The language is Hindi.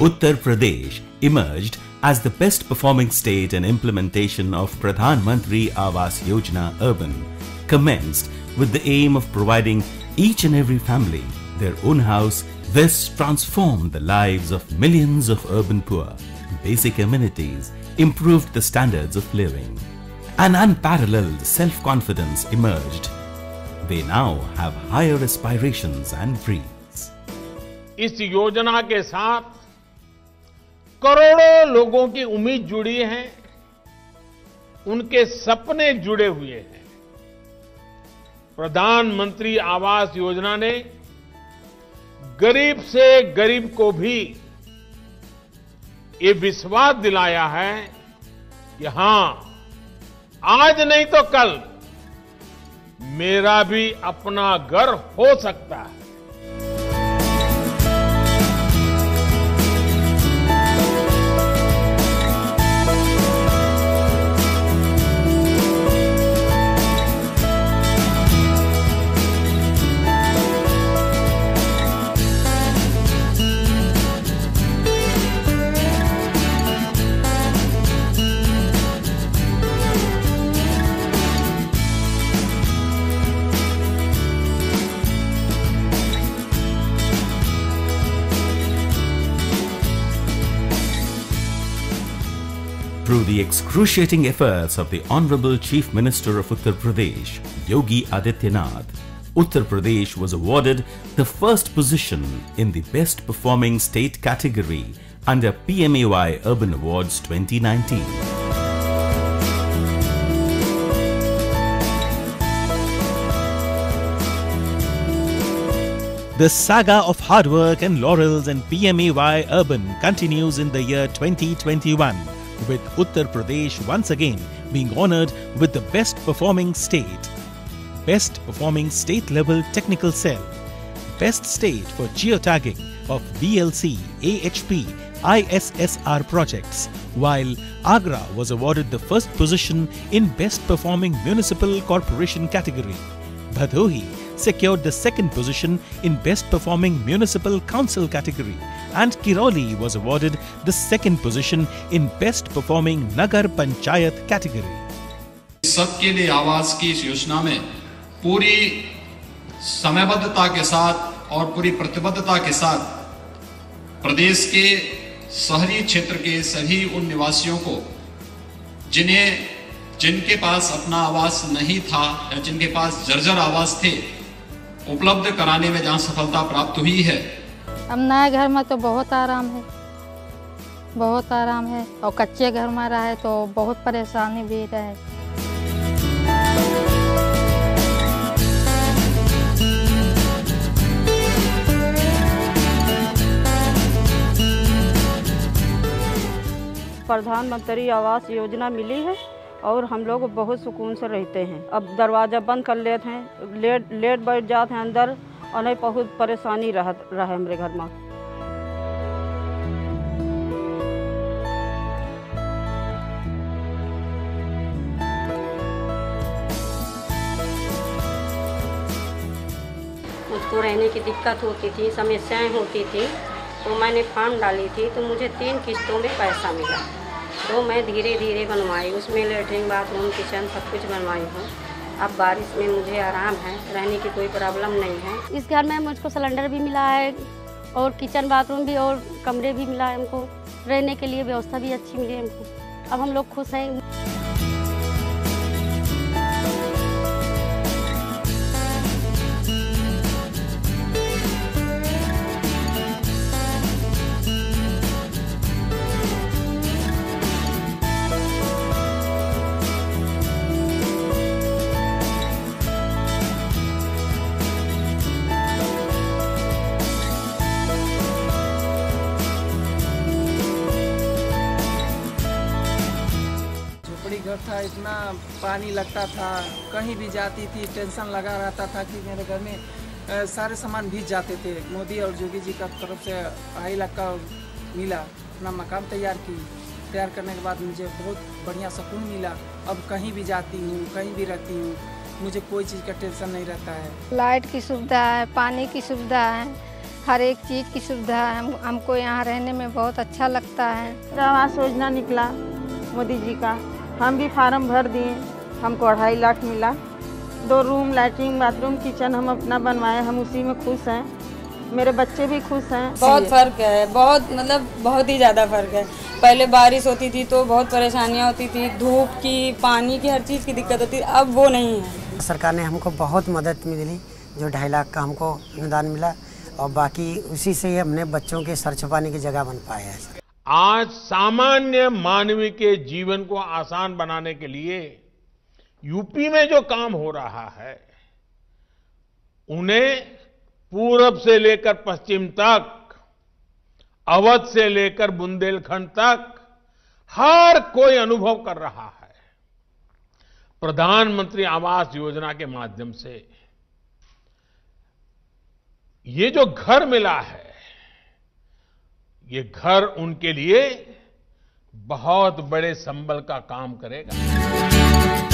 Uttar Pradesh emerged as the best performing state in implementation of Pradhan Mantri Awas Yojana Urban, commenced with the aim of providing each and every family their own house. This transformed the lives of millions of urban poor. Basic amenities improved the standards of living. An unparalleled self-confidence emerged. They now have higher aspirations and dreams. इस योजना के साथ करोड़ों लोगों की उम्मीद जुड़ी है, उनके सपने जुड़े हुए हैं। प्रधानमंत्री आवास योजना ने गरीब से गरीब को भी ये विश्वास दिलाया है कि हाँ, आज नहीं तो कल मेरा भी अपना घर हो सकता है। Through the excruciating efforts of the Honorable Chief Minister of Uttar Pradesh, Yogi Adityanath, Uttar Pradesh was awarded the first position in the Best Performing State category under PMAY Urban Awards 2019. The saga of hard work and laurels in PMAY Urban continues in the year 2021, with Uttar Pradesh once again being honored with the Best Performing State, Best Performing State Level Technical Cell, Best State for Geotagging of VLC, AHP, ISSR projects, while Agra was awarded the first position in Best Performing Municipal Corporation category. Bhadohi secured the second position in Best Performing Municipal Council category, and Kiroli was awarded the second position in Best Performing Nagar Panchayat category. सबके लिए आवास की इस योजना में पूरी समयबद्धता के साथ और पूरी प्रतिबद्धता के साथ प्रदेश के शहरी क्षेत्र के सभी उन निवासियों को जिन्हें जिनके पास अपना आवास नहीं था या जिनके पास जर्जर आवास थे उपलब्ध कराने में जहाँ सफलता प्राप्त हुई है। अब नए घर में तो बहुत आराम है। बहुत आराम है। और कच्चे घर में रहे तो बहुत परेशानी भी रहे। प्रधानमंत्री आवास योजना मिली है? और हम लोग बहुत सुकून से रहते हैं। अब दरवाज़ा बंद कर लेते हैं। लेट लेट बैठ जाते हैं अंदर और नहीं बहुत परेशानी रह रहा है हमारे घर में। मुझको रहने की दिक्कत होती थी, समस्याएँ होती थी तो मैंने फॉर्म डाली थी तो मुझे तीन किस्तों में पैसा मिला। तो मैं धीरे धीरे बनवाई उसमें लेटरिन, बाथरूम, किचन सब कुछ बनवाई हूँ। अब बारिश में मुझे आराम है, रहने की कोई प्रॉब्लम नहीं है। इस घर में मुझको सिलेंडर भी मिला है और किचन, बाथरूम भी और कमरे भी मिला है हमको। रहने के लिए व्यवस्था भी अच्छी मिली है हमको। अब हम लोग खुश हैं। था इतना पानी लगता था कहीं भी जाती थी टेंशन लगा रहता था कि मेरे घर में सारे सामान भीज जाते थे। मोदी और योगी जी का तरफ़ से ढाई लाख का मिला अपना मकान तैयार की। तैयार करने के बाद मुझे बहुत बढ़िया सुकून मिला। अब कहीं भी जाती हूँ कहीं भी रहती हूँ मुझे कोई चीज़ का टेंशन नहीं रहता है। लाइट की सुविधा है पानी की सुविधा है हर एक चीज़ की सुविधा है। हम हमको यहाँ रहने में बहुत अच्छा लगता है। आवास योजना निकला मोदी जी का। हम भी फार्म भर दिए हमको अढ़ाई लाख मिला। दो रूम लैट्रिन बाथरूम किचन हम अपना बनवाए हम उसी में खुश हैं। मेरे बच्चे भी खुश हैं। बहुत फ़र्क है बहुत मतलब बहुत ही ज़्यादा फ़र्क है। पहले बारिश होती थी तो बहुत परेशानियाँ होती थी धूप की पानी की हर चीज़ की दिक्कत होती थी अब वो नहीं है। सरकार ने हमको बहुत मदद मिली जो ढाई लाख का हमको अनुदान मिला और बाकी उसी से ही हमने बच्चों के सर छुपाने की जगह बन पाए हैं। आज सामान्य मानवीय के जीवन को आसान बनाने के लिए यूपी में जो काम हो रहा है, उन्हें पूरब से लेकर पश्चिम तक, अवध से लेकर बुंदेलखंड तक हर कोई अनुभव कर रहा है। प्रधानमंत्री आवास योजना के माध्यम से ये जो घर मिला है ये घर उनके लिए बहुत बड़े संबल का काम करेगा।